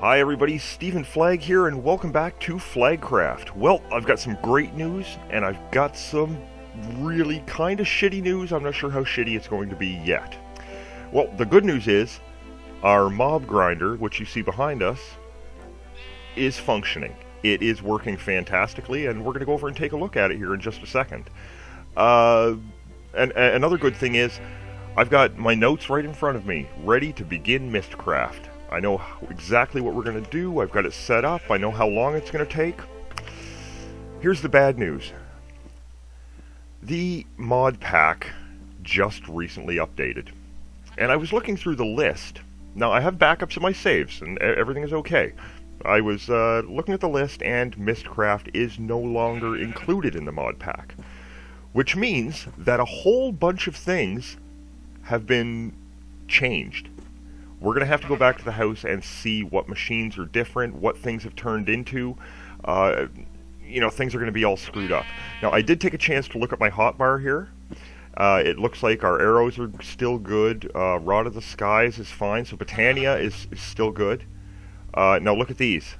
Hi everybody, Stephen Flagg here and welcome back to Flaggcraft. Well, I've got some great news and I've got some really kind of shitty news. I'm not sure how shitty it's going to be yet. Well, the good news is our mob grinder, which you see behind us, is functioning. It is working fantastically and we're going to go over and take a look at it here in just a second. Uh, and, and another good thing is I've got my notes right in front of me, ready to begin Mystcraft. I know exactly what we're going to do. I've got it set up. I know how long it's going to take. Here's the bad news. The mod pack just recently updated. And I was looking through the list. Now, I have backups of my saves, and everything is okay. I was uh, looking at the list, and Mystcraft is no longer included in the mod pack. Which means that a whole bunch of things have been changed we're going to have to go back to the house and see what machines are different, what things have turned into. Uh, you know, things are going to be all screwed up. Now, I did take a chance to look at my hotbar here. Uh, it looks like our arrows are still good. Uh, Rod of the Skies is fine. So Botania is, is still good. Uh, now look at these.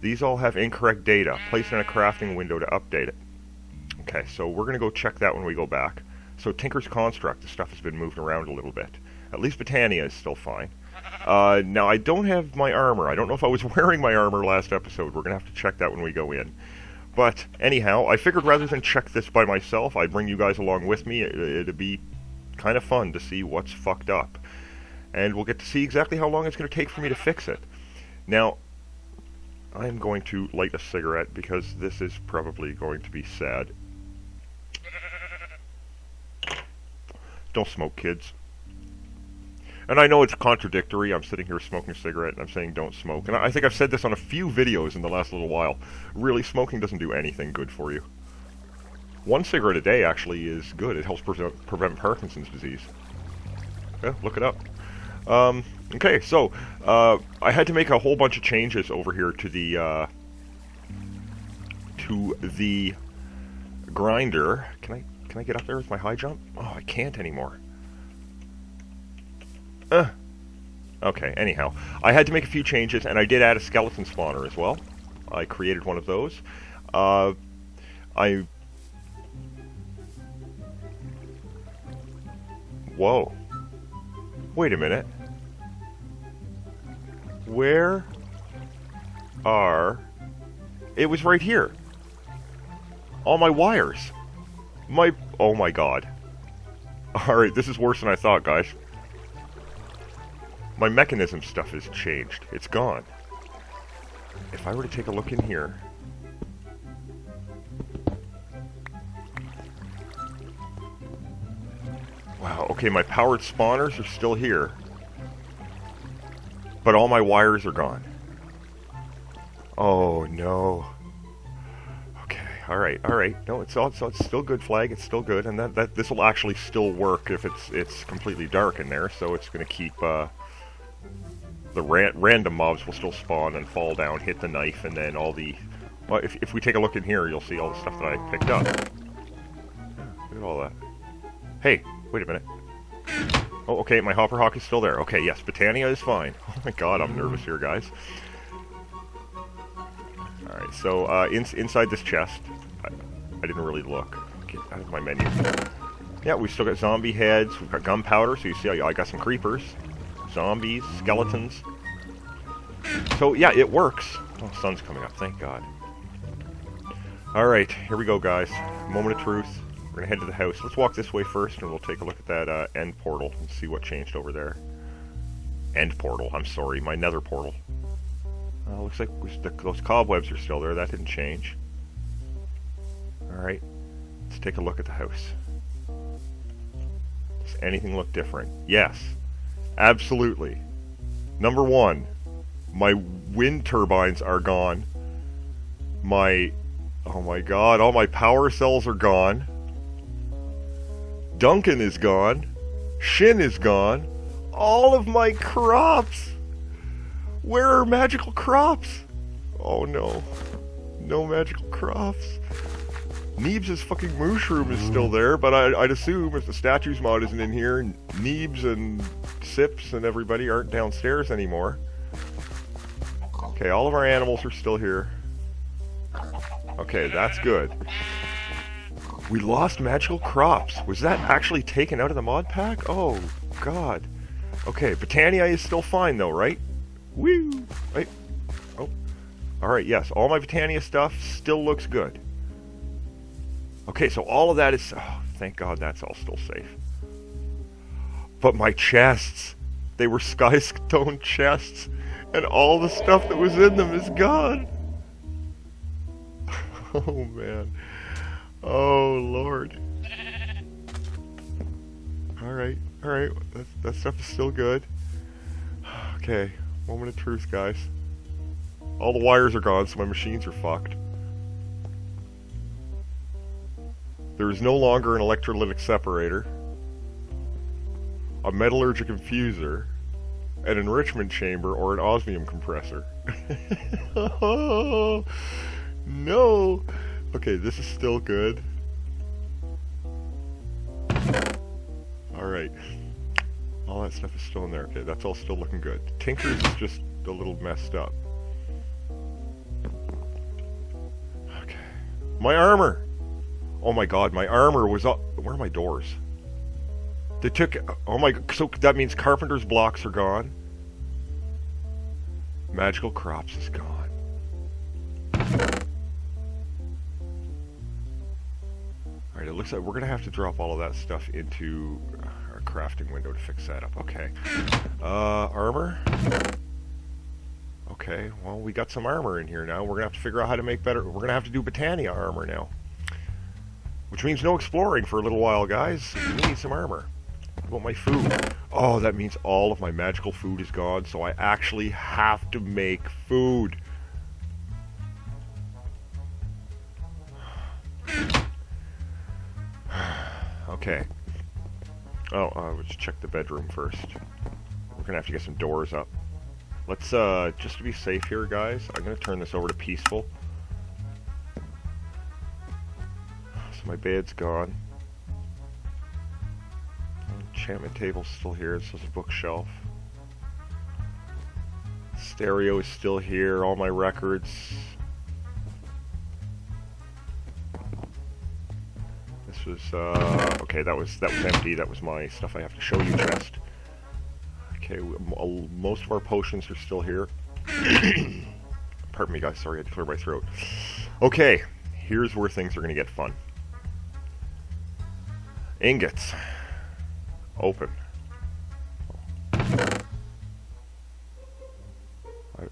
These all have incorrect data. Place in a crafting window to update it. Okay, so we're going to go check that when we go back. So Tinker's Construct, the stuff has been moved around a little bit. At least Botania is still fine. Uh, now, I don't have my armor. I don't know if I was wearing my armor last episode. We're going to have to check that when we go in. But, anyhow, I figured rather than check this by myself, I'd bring you guys along with me. It, it'd be kind of fun to see what's fucked up. And we'll get to see exactly how long it's going to take for me to fix it. Now, I'm going to light a cigarette because this is probably going to be sad. Don't smoke, kids. And I know it's contradictory. I'm sitting here smoking a cigarette and I'm saying don't smoke. And I think I've said this on a few videos in the last little while. Really, smoking doesn't do anything good for you. One cigarette a day actually is good. It helps pre prevent Parkinson's disease. Yeah, look it up. Um, okay, so uh, I had to make a whole bunch of changes over here to the uh, to the grinder. Can I can I get up there with my high jump? Oh, I can't anymore. Uh, okay, anyhow. I had to make a few changes, and I did add a skeleton spawner as well. I created one of those. Uh, I... Whoa. Wait a minute. Where are... It was right here. All my wires. My... Oh my god. Alright, this is worse than I thought, guys. My Mekanism stuff has changed. It's gone. If I were to take a look in here... Wow, okay, my powered spawners are still here. But all my wires are gone. Oh, no. Okay, alright, alright. No, it's, all, it's, it's still good Flagg, it's still good, and that, that this will actually still work if it's it's completely dark in there, so it's going to keep... Uh, the ra random mobs will still spawn and fall down, hit the knife, and then all the... Well, if, if we take a look in here, you'll see all the stuff that I picked up. Look at all that. Hey, wait a minute. Oh, okay, my Hopperhock is still there. Okay, yes, Botania is fine. Oh my god, I'm nervous here, guys. Alright, so uh, in, inside this chest, I, didn't really look. Get out of my menu. Yeah, we still got zombie heads, we've got gunpowder, so you see I, got some creepers zombies, skeletons. So yeah, it works. Oh, sun's coming up, thank God. Alright, here we go guys. Moment of truth. We're gonna head to the house. Let's walk this way first and we'll take a look at that uh, end portal and see what changed over there. End portal, I'm sorry, my nether portal. Uh, looks like the, those cobwebs are still there, that didn't change. Alright, let's take a look at the house. Does anything look different? Yes. Absolutely. Number one, my wind turbines are gone. My, oh my god, all my power cells are gone. Duncan is gone. Sjin is gone. All of my crops. Where are magical crops? Oh no. No magical crops. Neebs' fucking mushroom is still mm. there, but I, would assume if the statues mod isn't in here, Neebs and Sips and everybody aren't downstairs anymore. Okay, all of our animals are still here. Okay, that's good. We lost magical crops. Was that actually taken out of the mod pack? Oh, God. Okay, Botania is still fine though, right? Woo! Right. Oh. Alright, yes. All my Botania stuff still looks good. Okay, so all of that is... Oh, thank God that's all still safe. But my chests, they were sky stone chests, and all the stuff that was in them is gone. oh, man. Oh, Lord. Alright, alright. That, that stuff is still good. Okay, moment of truth, guys. All the wires are gone, so my machines are fucked. There is no longer an electrolytic separator, a metallurgic infuser, an enrichment chamber, or an osmium compressor. oh, no! Okay, this is still good. Alright. All that stuff is still in there. Okay, that's all still looking good. Tinker's is just a little messed up. Okay. My armor! Oh my god, my armor was up. Where are my doors? They took... Oh my... So that means carpenter's blocks are gone. Magical crops is gone. Alright, it looks like we're going to have to drop all of that stuff into our crafting window to fix that up. Okay. Uh, armor. Okay, well, we got some armor in here now. We're going to have to figure out how to make better... We're going to have to do Botania armor now. Which means no exploring for a little while, guys. We need some armor. What about my food? Oh, that means all of my magical food is gone, so I actually have to make food. Okay. Oh, uh, let's check the bedroom first. We're gonna have to get some doors up. Let's, uh, just to be safe here, guys, I'm gonna turn this over to peaceful. My bed's gone. Enchantment table's still here, this is a bookshelf. Stereo is still here, all my records. This was, uh, okay, that was, that was empty. That was my stuff I have to show you chest. Okay, most of our potions are still here. Pardon me, guys. Sorry, I had to clear my throat. Okay, here's where things are going to get fun. Ingots. Open.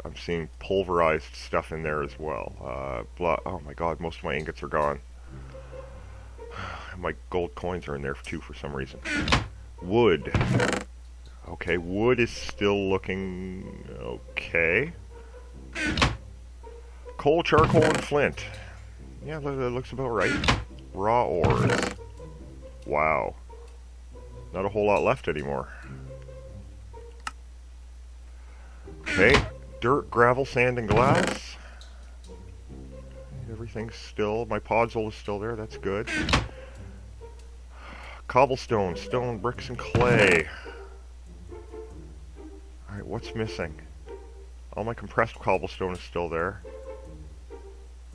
I'm seeing pulverized stuff in there as well. Uh, oh my god, most of my ingots are gone my gold coins are in there too for some reason. Wood. Okay, wood is still looking okay. Coal, charcoal, and flint. Yeah, that, looks about right. Raw ores. Wow. Not a whole lot left anymore. Okay, dirt, gravel, sand, and glass. Everything's still, my podzol is still there, that's good. Cobblestone, stone, bricks, and clay. Alright, what's missing? All my compressed cobblestone is still there.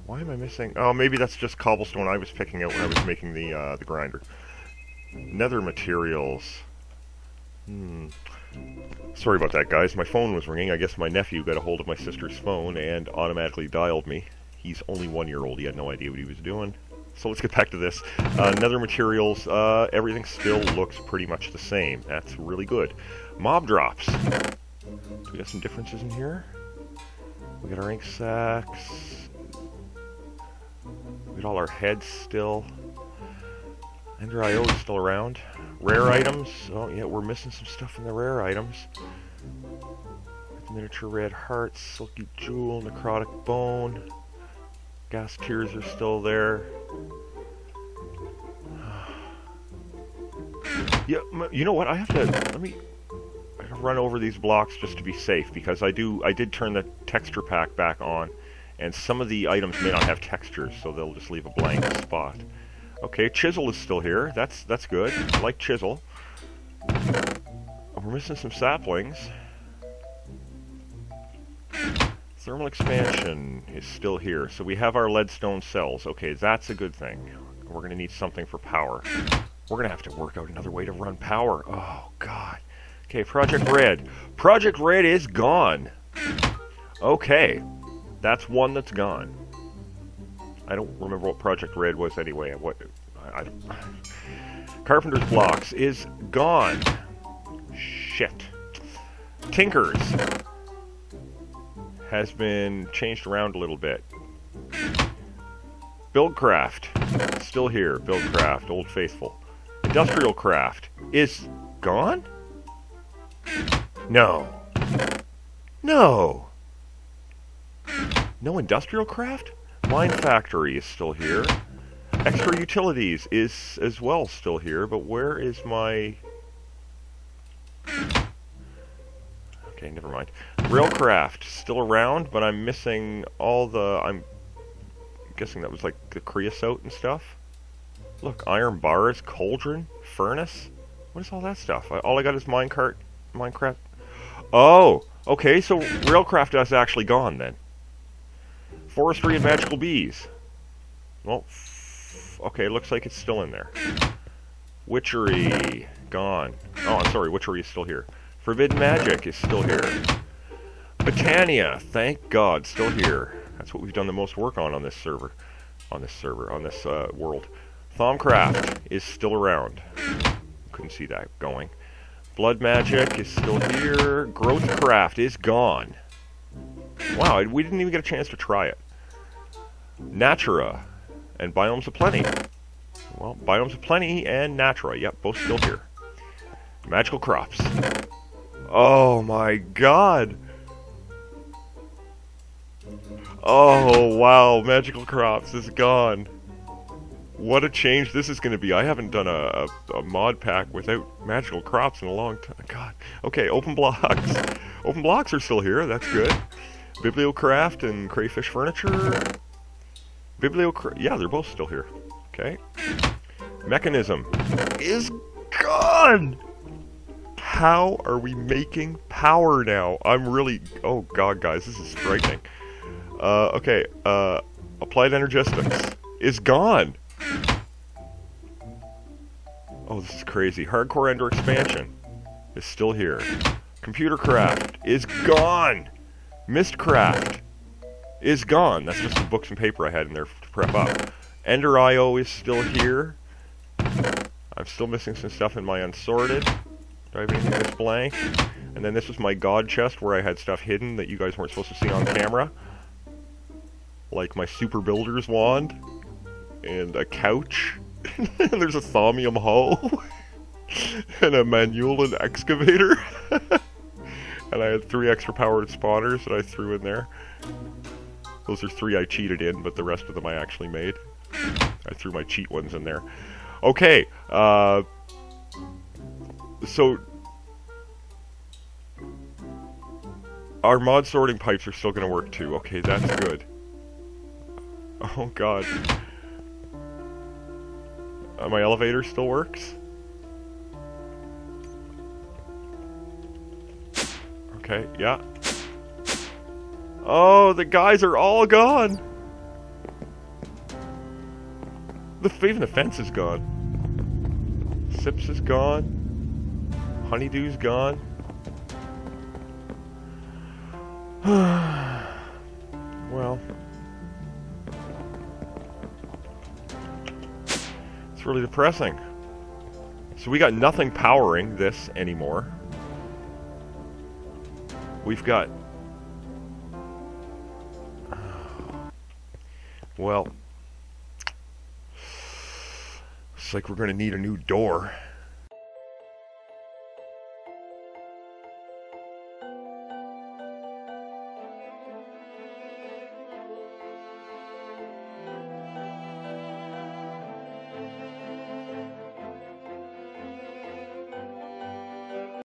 Why am I missing? Oh, maybe that's just cobblestone I was picking out when I was making the, uh, the grinder. Nether materials. Hmm. Sorry about that, guys. My phone was ringing. I guess my nephew got a hold of my sister's phone and automatically dialed me. He's only one year old. He had no idea what he was doing. So let's get back to this. Uh, nether materials, uh, everything still looks pretty much the same. That's really good. Mob drops. we got some differences in here. We got our ink sacks. We got all our heads still. Ender IO is still around. Rare items. Oh, yeah, we're missing some stuff in the rare items. Miniature red heart, silky jewel, necrotic bone. Ghast tears are still there. Yeah, you know what? I have to let me run over these blocks just to be safe because I do I did turn the texture pack back on And some of the items may not have textures, so they'll just leave a blank spot. Okay, chisel is still here. That's that's good. I like chisel. We're missing some saplings. Thermal expansion is still here. So we have our leadstone cells. Okay, that's a good thing. We're going to need something for power. We're going to have to work out another way to run power. Oh, God. Okay, Project Red. Project Red is gone. Okay. That's one that's gone. I don't remember what Project Red was anyway. What? I, I, Carpenter's Blocks is gone. Shit. Tinkers has been changed around a little bit. Buildcraft, still here. Buildcraft, Old Faithful. Industrial Craft is gone? No. No. No Industrial Craft? Mine Factory is still here. Extra Utilities is as well still here, but where is my Okay, never mind. Railcraft, still around, but I'm missing all the... I'm guessing that was like the creosote and stuff. Look, iron bars, cauldron, furnace. What is all that stuff? All I got is minecart, Minecraft. Oh, okay, so Railcraft is actually gone then. Forestry and magical bees. Well, okay, looks like it's still in there. Witchery, gone. Oh, I'm sorry, Witchery is still here. Forbidden Magic is still here. Botania, thank God, still here. That's what we've done the most work on on this server. On this server, on this uh, world. Thaumcraft is still around. Couldn't see that going. Blood Magic is still here. Growthcraft is gone. Wow, we didn't even get a chance to try it. Natura and Biomes of Plenty. Well, Biomes of Plenty and Natura, yep, both still here. Magical Crops. Oh my god. Oh wow, Magical Crops is gone. What a change this is going to be. I haven't done a, a, a, mod pack without Magical Crops in a long time. God. Okay, Open Blocks. open Blocks are still here, that's good. Bibliocraft and Crayfish Furniture. Bibliocraft, yeah, they're both still here. Okay. Mekanism is gone! How are we making power now? I'm really... Oh, God, guys, this is frightening. Uh, okay, uh, Applied Energistics is gone. Oh, this is crazy. Hardcore Ender Expansion is still here. Computer Craft is gone. Mystcraft is gone. That's just some books and paper I had in there to prep up. Ender IO is still here. I'm still missing some stuff in my unsorted. Do I have anything that's blank? And then this was my god chest where I had stuff hidden that you guys weren't supposed to see on camera. Like my super builder's wand. And a couch. and there's a thaumium hoe. and a manual and excavator. and I had three extra powered spawners that I threw in there. Those are three I cheated in, but the rest of them I actually made. I threw my cheat ones in there. Okay, uh, so our mod sorting pipes are still going to work too. Okay, that's good. Oh god. Uh, my elevator still works? Okay, yeah. Oh, the guys are all gone! The, even the fence is gone. Sips is gone. Honeydew's gone. well. It's really depressing. So we got nothing powering this anymore. We've got... Well... It's like we're going to need a new door.